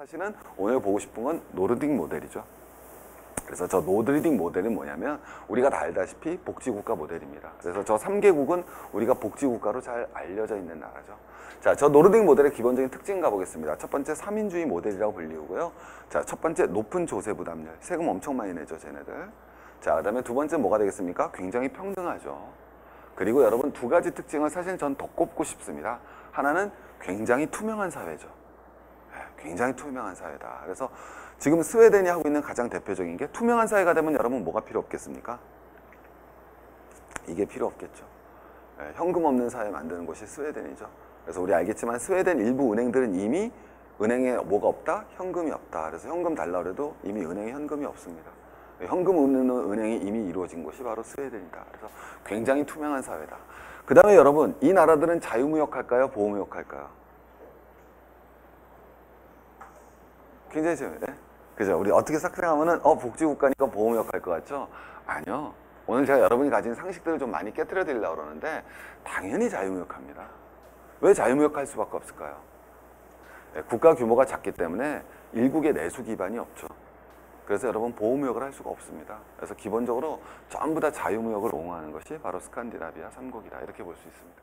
사실은 오늘 보고 싶은 건 노르딕 모델이죠. 그래서 저 노르딕 모델은 뭐냐면 우리가 다 알다시피 복지국가 모델입니다. 그래서 저 3개국은 우리가 복지국가로 잘 알려져 있는 나라죠. 자, 저 노르딕 모델의 기본적인 특징 가보겠습니다. 첫 번째 3인주의 모델이라고 불리우고요. 자, 첫 번째 높은 조세 부담률. 세금 엄청 많이 내죠, 쟤네들. 자, 그 다음에 두 번째 뭐가 되겠습니까? 굉장히 평등하죠. 그리고 여러분 두 가지 특징을 사실 전 더 꼽고 싶습니다. 하나는 굉장히 투명한 사회죠. 예, 굉장히 투명한 사회다. 그래서 지금 스웨덴이 하고 있는 가장 대표적인 게 투명한 사회가 되면 여러분 뭐가 필요 없겠습니까? 이게 필요 없겠죠. 예, 현금 없는 사회 만드는 곳이 스웨덴이죠. 그래서 우리 알겠지만 스웨덴 일부 은행들은 이미 은행에 뭐가 없다? 현금이 없다. 그래서 현금 달라 그래도 이미 은행에 현금이 없습니다. 현금 없는 은행이 이미 이루어진 곳이 바로 스웨덴이다. 그래서 굉장히 투명한 사회다. 그 다음에 여러분, 이 나라들은 자유무역할까요? 보호무역할까요? 굉장히 재밌네. 그죠? 우리 어떻게 싹생하면은 어 복지국가니까 보호무역할 것 같죠? 아니요. 오늘 제가 여러분이 가진 상식들을 좀 많이 깨뜨려 드리려고 그러는데 당연히 자유무역합니다. 왜 자유무역할 수밖에 없을까요? 네, 국가 규모가 작기 때문에 일국의 내수 기반이 없죠. 그래서 여러분 보호무역을 할 수가 없습니다. 그래서 기본적으로 전부 다 자유무역을 옹호하는 것이 바로 스칸디나비아 삼국이다 이렇게 볼 수 있습니다.